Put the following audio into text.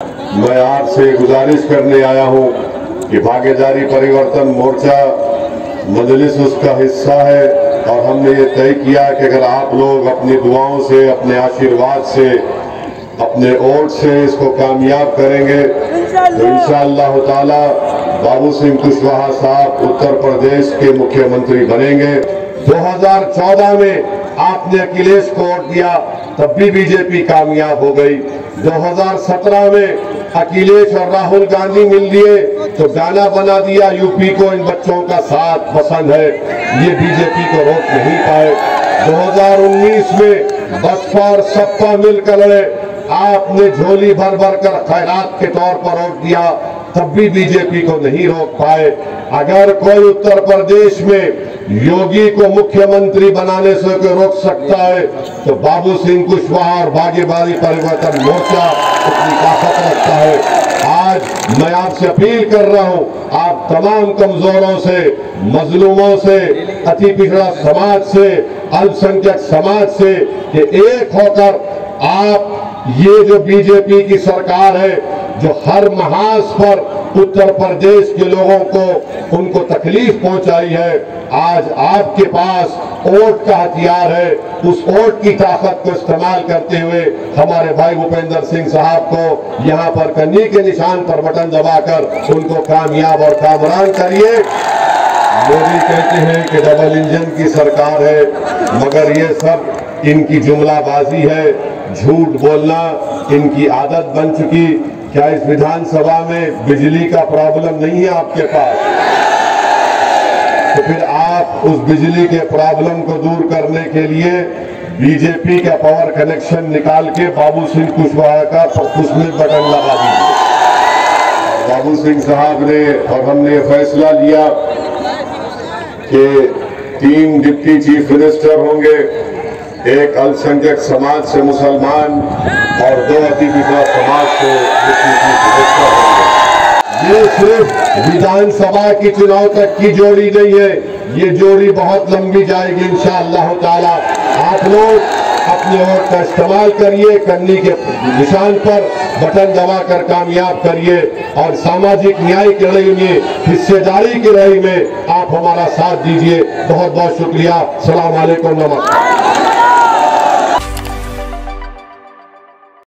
मैं आपसे गुजारिश करने आया हूँ कि भागीदारी परिवर्तन मोर्चा मजलिस उसका हिस्सा है और हमने ये तय किया कि अगर आप लोग अपनी दुआओं से अपने आशीर्वाद से अपने वोट से इसको कामयाब करेंगे तो इंशाअल्लाह ताला बाबू सिंह कुशवाहा साहब उत्तर प्रदेश के मुख्यमंत्री बनेंगे। 2014 में आपने अखिलेश को वोट दिया, तब भी बीजेपी कामयाब हो गई। 2017 में अखिलेश और राहुल गांधी मिल लिए तो गाना बना दिया यूपी को, इन बच्चों का साथ पसंद है। ये बीजेपी को रोक नहीं पाए। 2019 में बसपा और सपा मिलकर लड़े। आपने झोली भर भर कर खैरात के तौर पर वोट दिया, तब भी बीजेपी को नहीं रोक पाए। अगर कोई उत्तर प्रदेश में योगी को मुख्यमंत्री बनाने से कोई रोक सकता है तो बाबू सिंह कुशवाहा और भागीदारी परिवर्तन मोर्चा अपनी ताकत रखता है। आज मैं आपसे अपील कर रहा हूँ, आप तमाम कमजोरों से, मजलूमों से, अति पिछड़ा समाज से, अल्पसंख्यक समाज से कि एक होकर आप ये जो बीजेपी की सरकार है, जो हर महाज पर उत्तर प्रदेश के लोगों को उनको तकलीफ़ पहुंचाई है। आज आपके पास वोट का हथियार है। उस वोट की ताकत को इस्तेमाल करते हुए हमारे भाई भूपेंद्र सिंह साहब को यहाँ पर कन्नी के निशान पर बटन दबाकर उनको कामयाब और कामरान करिए। मोदी कहते हैं कि डबल इंजन की सरकार है, मगर ये सब इनकी जुमलाबाजी है। झूठ बोलना इनकी आदत बन चुकी। क्या इस विधानसभा में बिजली का प्रॉब्लम नहीं है आपके पास? तो फिर आप उस बिजली के प्रॉब्लम को दूर करने के लिए बीजेपी का पावर कनेक्शन निकाल के बाबू सिंह कुशवाहा का उसमें बटन लगा दीजिए। बाबू सिंह साहब ने और हमने फैसला लिया कि तीन डिप्टी चीफ मिनिस्टर होंगे, एक अल्पसंख्यक समाज से मुसलमान और दो पिछड़ा समाज को ये सिर्फ़ विधानसभा की चुनाव तक की जोड़ी नहीं है, ये जोड़ी बहुत लंबी जाएगी इन ताला। आप लोग अपने वोट का इस्तेमाल करिए, कन्नी के निशान पर बटन दबाकर कामयाब करिए और सामाजिक न्याय की लड़ाई में, हिस्सेदारी की लड़ाई में आप हमारा साथ दीजिए। बहुत बहुत शुक्रिया। सलाम नमस्कार।